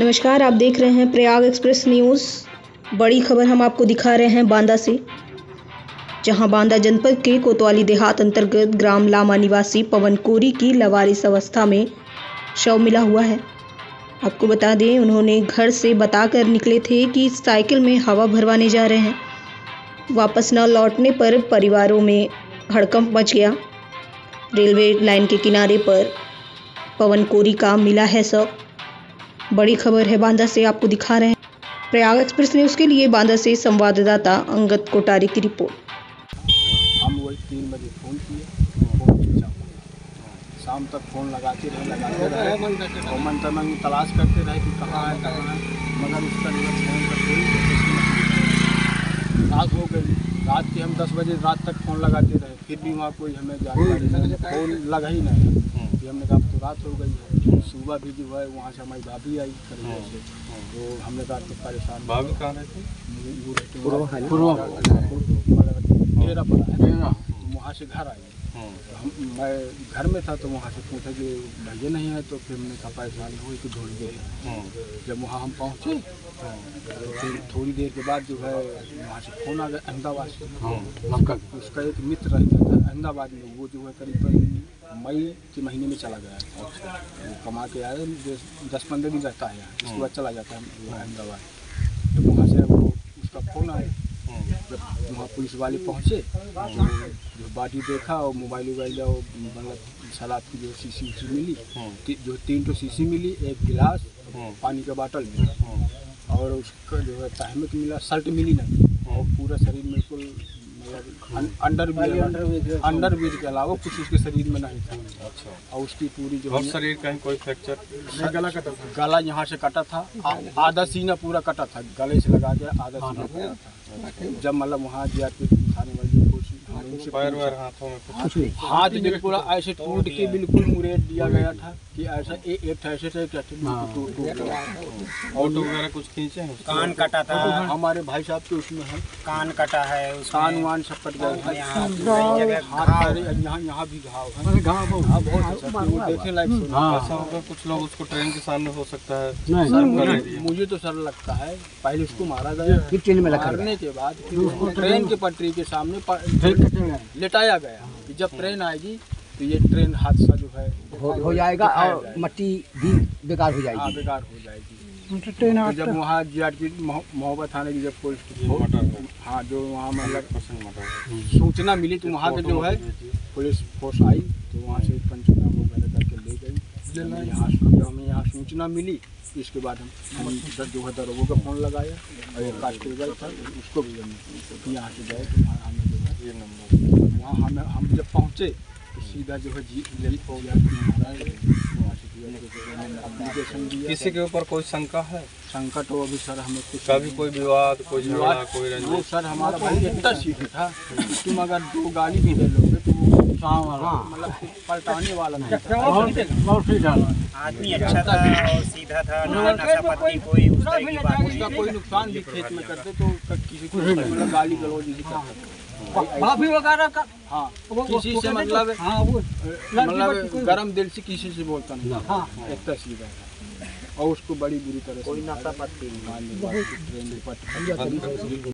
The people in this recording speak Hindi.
नमस्कार, आप देख रहे हैं प्रयाग एक्सप्रेस न्यूज़। बड़ी खबर हम आपको दिखा रहे हैं बांदा से, जहाँ बांदा जनपद के कोतवाली देहात अंतर्गत ग्राम लामा निवासी पवन कोरी की लवारिस अवस्था में शव मिला हुआ है। आपको बता दें, उन्होंने घर से बताकर निकले थे कि साइकिल में हवा भरवाने जा रहे हैं। वापस न लौटने पर परिवारों में हड़कंप मच गया। रेलवे लाइन के किनारे पर पवन कोरी का मिला है शव। बड़ी खबर है, बांदा से आपको दिखा रहे हैं प्रयाग एक्सप्रेस न्यूज़ के लिए बांदा से संवाददाता अंगद कोटारी की रिपोर्ट हम वही तीन बजे फ़ोन किए। शाम तक फ़ोन लगाते रहे लगाते रहे और मन तमंग तलाश करते रहे कि कहाँ है कहाँ है मगर उसका फ़ोन का कोई नतीजा नहीं। रात हो गई। रात के हम दस बजे रात तक फ़ोन लगाते रहे। फिर भी वहाँ कोई हमें जानकारी नहीं फ़ोन लगा ही नहीं फिर हमने कहा तो रात हो गई है। सुबह भी जो है वहाँ से हमारी भाभी आई करीब से। तो हमने कहा तो परेशान भाभी कहाँ रहते? डेरा पड़ा है। वहाँ से घर आई। तो हम मैं घर में था तो वहाँ से पूछा कि भैया नहीं है तो फिर हमने कहा परेशान हुई कि ढूंढ गए। जब वहाँ हम पहुँचे तो फिर थोड़ी देर के बाद जो है वहाँ से फ़ोन आ गया अहमदाबाद से। उसका एक मित्र रहता था अहमदाबाद में वो जो है करीबन मई के महीने में चला गया है। वो कमा के आया दस पंद्रह दिन रहता है यहाँ। उसके बाद चला जाता है अहमदाबाद तो वहाँ से वो उसका फ़ोन आया जब वहाँ पुलिस वाले पहुँचे जो बाटी देखा और मोबाइल वोबाइल और मतलब सलाद की जो शीशी उसी मिली ती, जो तीन तो शीशी मिली एक गिलास पानी का बाटल मिला। और उसका जो है तहमत मिला शर्ट मिली नहीं और पूरा शरीर बिल्कुल अंडर अंडर वीर के अलावा कुछ उसके शरीर में नहीं था। अच्छा। और उसकी पूरी जो और शरीर कहीं कोई फ्रैक्चर गला कटा था। गला यहाँ से कटा था। आधा सीना पूरा कटा था। गले से लगा के आधा सीना पूरा था। जब मतलब वहाँ गया थाने वाले जो कुछ हमने उनसे पैर वैर हाथों में कुछ हाथ बिल्कुल ऐसे टूट के बिल्कुल मुरेट दिया गया था कि ऐसा ए, एक ऐसे टूट गया। फ़ोटो वगैरह कुछ खींचे हैं? कान कटा था। हमारे भाई साहब के उसमें है। कान कटा है कान वान सब कट गए हैं। यहाँ पैर यहाँ यहाँ भी घाव है। हाँ बहुत अच्छा देखने लायक ऐसा होगा कुछ लोग उसको ट्रेन के सामने हो सकता है। है। मुझे तो सर लगता है पहले उसको मारा गया। मारने के बाद ट्रेन के पटरी के सामने लेटाया गया कि जब ट्रेन आएगी तो ये ट्रेन हादसा जो है हो, हो जाएगा और मट्टी भी बेकार हो हाँ जाएगी बेकार हो जाएगी। तो जब वहाँ जी की मोह- मोहब्बत थाने की जब पुलिस मटर है। हाँ जो वहाँ मतलब है सूचना मिली तो वहाँ के जो है पुलिस फोर्स आई तो वहाँ से पंचनामा वगैरह करके ले गई। यहाँ जब हमें यहाँ सूचना मिली इसके बाद हम जो है दरोगों का फ़ोन लगाया और एक कांस्टेबल था उसको भी हमने यहाँ से गए। तो वहाँ हमें जो है ये नंबर वहाँ हमें हम जब पहुँचे तो सीधा जो है जी ले हो गया वहाँ से जो है एप्लीकेशन दिया किसी के ऊपर कोई शंका है संकट हो अभी सर हमें कुछ कभी कोई विवाद कोई झगड़ा कोई वो सर हमारा भाई इतना सीख था तुम अगर दो गाली भी दे लोगे तो वो मतलब पलटाने वाला नहीं था। आदमी अच्छा था और सीधा था ना नशा पत्ती कोई उसका कोई नुकसान भी खेत में करते तो किसी को मतलब गाली गलौज नहीं करते भाभी वगैरह का हाँ किसी से मतलब हाँ? वो मतलब गर्म दिल से किसी से बोलता नहीं। हाँ। इतना सीधा है। और उसको बड़ी बुरी तरह से कोई नाता पत्ती पट-